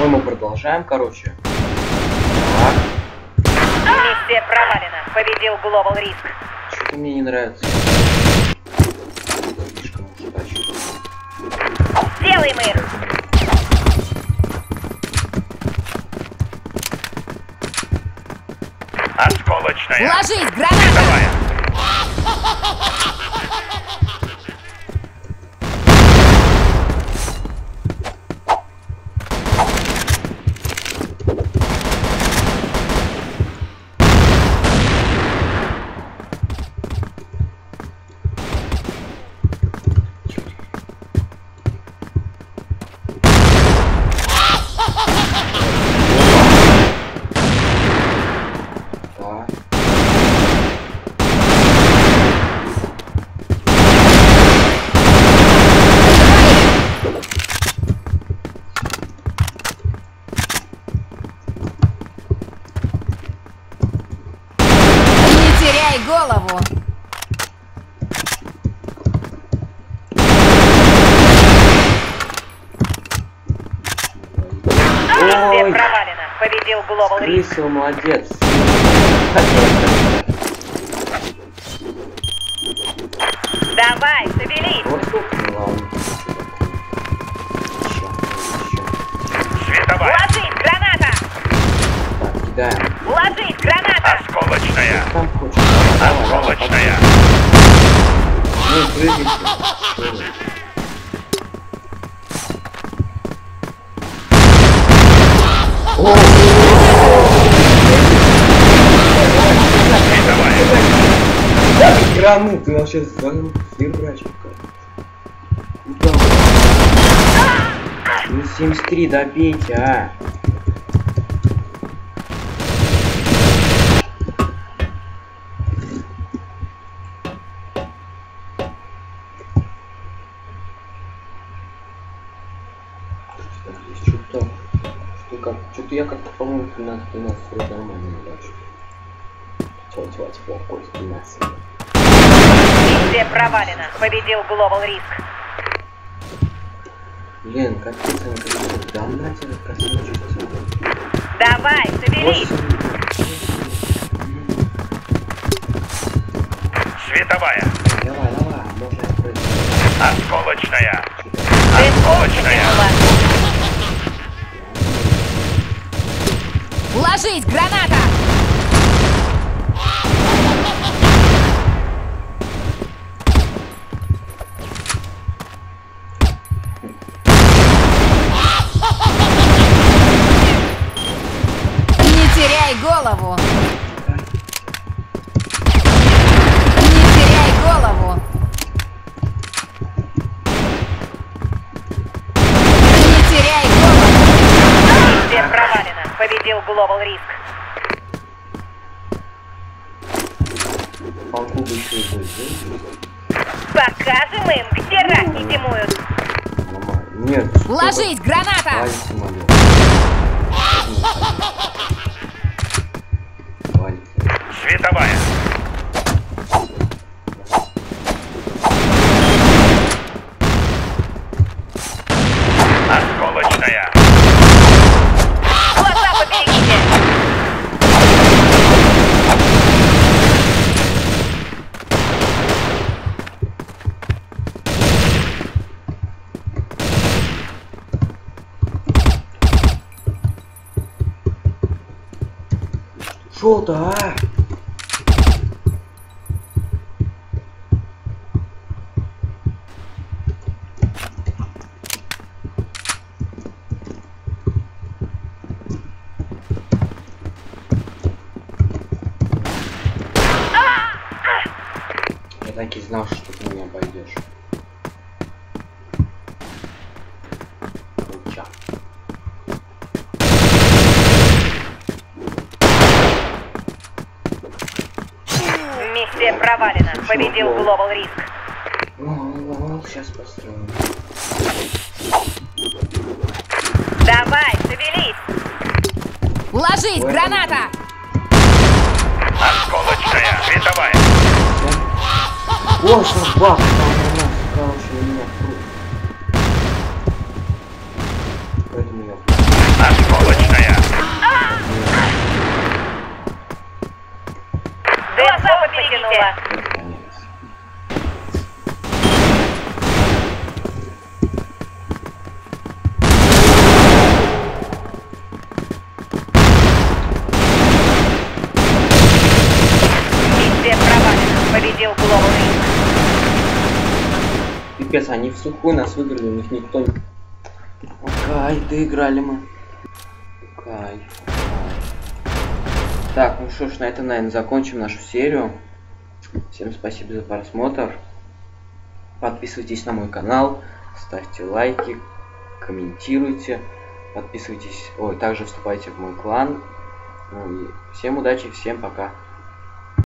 Ой, мы продолжаем, короче. Так, Миссия провалена. Победил Global Risk. что-то мне не нравится. Слишком уж. Сделаем их! Осколочная. Ложись, граната! Давай. Голову! Миссия Ой, провалена. Победил Global Risk. крыса, молодец. Давай, соберись! Вот прыгайте. О. Грану, ты вообще звонил врачка. Куда? Ну 73 добейте, а. Так, здесь что-то... Что как... Что-то я как-то, по-моему, 13 13 вроде нормально не бачу. Тьфу, тьфу, тьфу, какой 13 Миссия провалена. Победил Global Risk. Блин, какие там какие-то донатели космические. Давай, соберись! Световая. Давай, давай, можно открыть. Осколочная. Осколочная. Ложись, граната! Global Risk. Покажем им, где раки зимуют. Нет, Ложись, граната! Световая. Шо-то, а? Я так и знал, что ты меня обойдешь. Миссия провалена. Победил Global Risk. Ну, сейчас построю. Давай, соберись. Ложись, граната! Осколочная. Световая. О, собака, Пипец, они в сухую нас выиграли, у них никто не... Окей, доиграли мы. Окей. Так, ну что ж, на этом, наверное, закончим нашу серию. Всем спасибо за просмотр. Подписывайтесь на мой канал, ставьте лайки, комментируйте, подписывайтесь, ой, также вступайте в мой клан. Ну и всем удачи, всем пока.